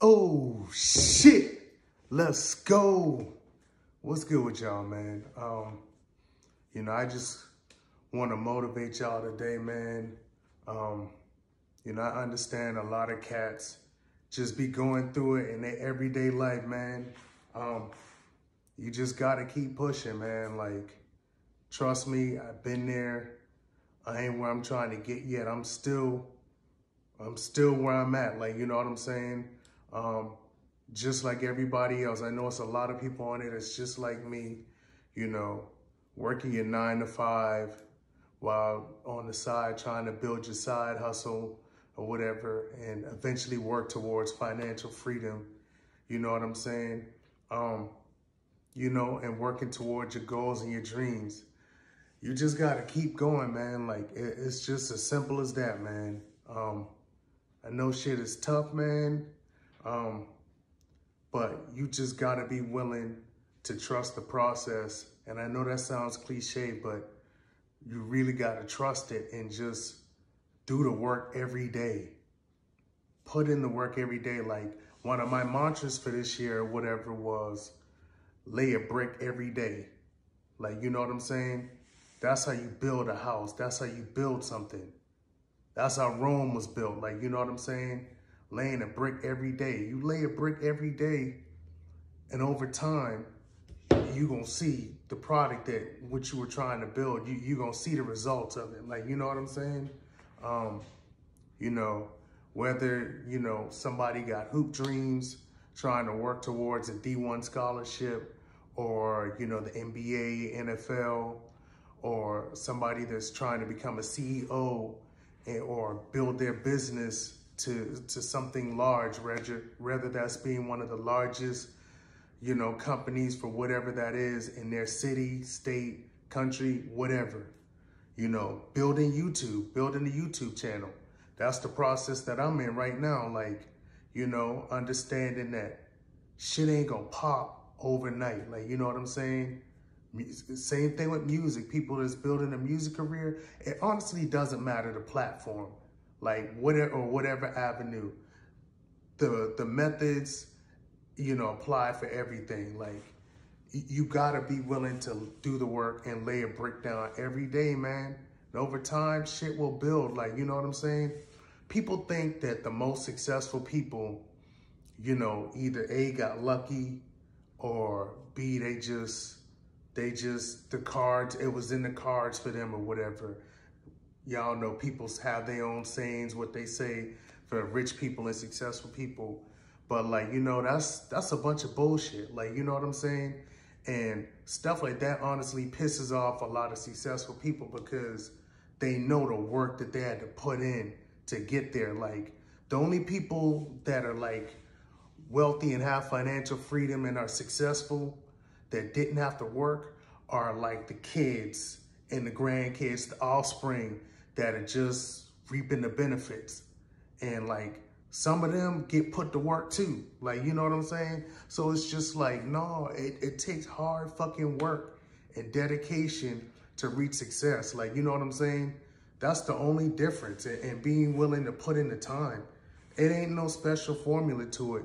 Oh shit, let's go. What's good with y'all, man? Um, you know, I just want to motivate y'all today, man. Um, you know, I understand a lot of cats just be going through it in their everyday life, man. Um, you just gotta keep pushing, man. Like, trust me, I've been there. I ain't where I'm trying to get yet. I'm still, I'm still where I'm at. Like, you know what I'm saying? Um, just like everybody else. I know it's a lot of people on it. It's just like me, you know, working your nine to five while on the side trying to build your side hustle or whatever and eventually work towards financial freedom. You know what I'm saying? Um, you know, and working towards your goals and your dreams. You just got to keep going, man. Like, it, it's just as simple as that, man. Um, I know shit is tough, man. Um, but you just got to be willing to trust the process. And I know that sounds cliche, but you really got to trust it and just do the work every day. Put in the work every day. Like one of my mantras for this year, whatever was, lay a brick every day. Like, you know what I'm saying? That's how you build a house. That's how you build something. That's how Rome was built. Like, you know what I'm saying? Laying a brick every day. You lay a brick every day, and over time, you're going to see the product that what you were trying to build. You, you're going to see the results of it. Like, you know what I'm saying? Um, you know, whether, you know, somebody got hoop dreams, trying to work towards a D1 scholarship, or, you know, the NBA, NFL, or somebody that's trying to become a CEO and, or build their business to, to something large, rather, rather that's being one of the largest, you know, companies for whatever that is in their city, state, country, whatever. You know, building YouTube, building a YouTube channel. That's the process that I'm in right now. Like, you know, understanding that shit ain't gonna pop overnight. Like, you know what I'm saying? Same thing with music. People that's building a music career, it honestly doesn't matter the platform like whatever or whatever avenue. The the methods, you know, apply for everything. Like you gotta be willing to do the work and lay a brick down every day, man. And over time, shit will build. Like, you know what I'm saying? People think that the most successful people, you know, either A got lucky or B they just they just the cards, it was in the cards for them or whatever y'all know people have their own sayings, what they say for rich people and successful people. But like, you know, that's that's a bunch of bullshit. Like, you know what I'm saying? And stuff like that honestly pisses off a lot of successful people because they know the work that they had to put in to get there. Like the only people that are like wealthy and have financial freedom and are successful that didn't have to work are like the kids and the grandkids, the offspring that are just reaping the benefits. And like some of them get put to work too. Like, you know what I'm saying? So it's just like, no, it, it takes hard fucking work and dedication to reach success. Like, you know what I'm saying? That's the only difference and, and being willing to put in the time. It ain't no special formula to it.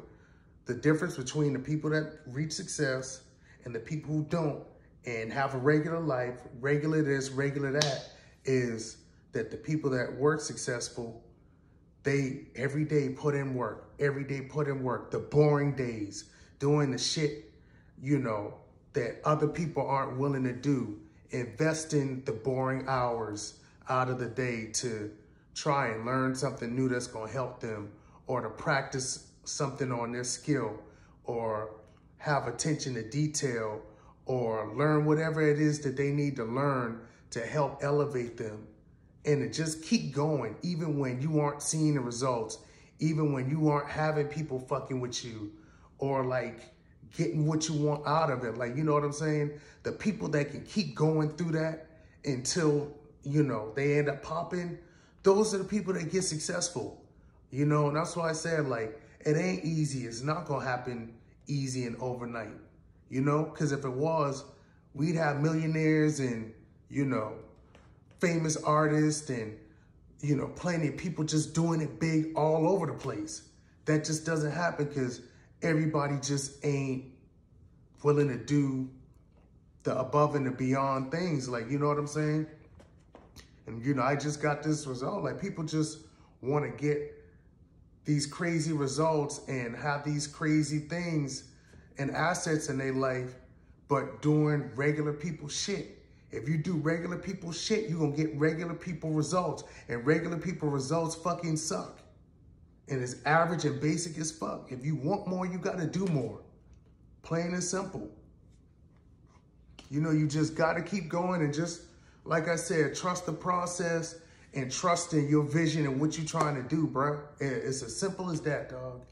The difference between the people that reach success and the people who don't and have a regular life, regular this, regular that, is that the people that were successful, they every day put in work, every day put in work, the boring days, doing the shit, you know, that other people aren't willing to do, investing the boring hours out of the day to try and learn something new that's to help them or to practice something on their skill or have attention to detail or learn whatever it is that they need to learn to help elevate them and to just keep going, even when you aren't seeing the results, even when you aren't having people fucking with you or like getting what you want out of it. Like, you know what I'm saying? The people that can keep going through that until, you know, they end up popping, those are the people that get successful. You know, and that's why I said, like, it ain't easy. It's not to happen easy and overnight, you know? Because if it was, we'd have millionaires and, you know, famous artists and, you know, plenty of people just doing it big all over the place. that just doesn't happen because everybody just ain't willing to do the above and the beyond things. Like, you know what I'm saying? And, you know, I just got this result. Like, people just want to get these crazy results and have these crazy things and assets in their life, but doing regular people shit. If you do regular people shit, you're going to get regular people results. And regular people results fucking suck. And it's average and basic as fuck. If you want more, you got to do more. Plain and simple. You know, you just got to keep going and just, like I said, trust the process and trust in your vision and what you're trying to do, bro. It's as simple as that, dog.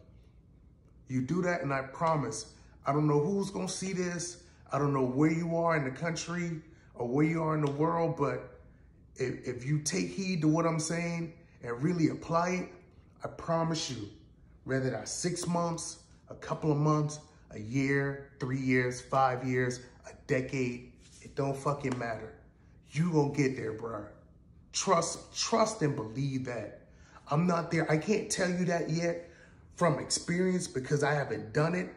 You do that and I promise, I don't know who's going to see this. I don't know where you are in the country or where you are in the world, but if, if you take heed to what I'm saying and really apply it, I promise you, whether that's six months, a couple of months, a year, three years, five years, a decade, it don't fucking matter. You gonna get there, bro. Trust, trust and believe that. I'm not there. I can't tell you that yet from experience because I haven't done it.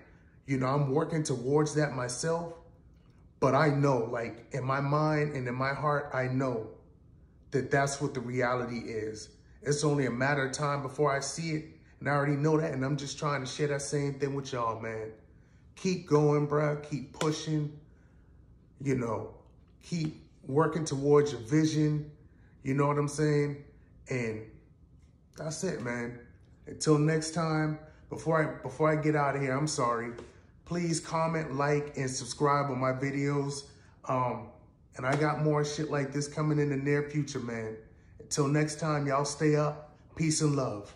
You know, I'm working towards that myself. But I know, like in my mind and in my heart, I know that that's what the reality is. It's only a matter of time before I see it. And I already know that. And I'm just trying to share that same thing with y'all, man. Keep going, bro. Keep pushing. You know, keep working towards your vision. You know what I'm saying? And that's it, man. Until next time, before I before I get out of here, I'm sorry. Please comment, like, and subscribe on my videos. Um, and I got more shit like this coming in the near future, man. Until next time, y'all stay up. Peace and love.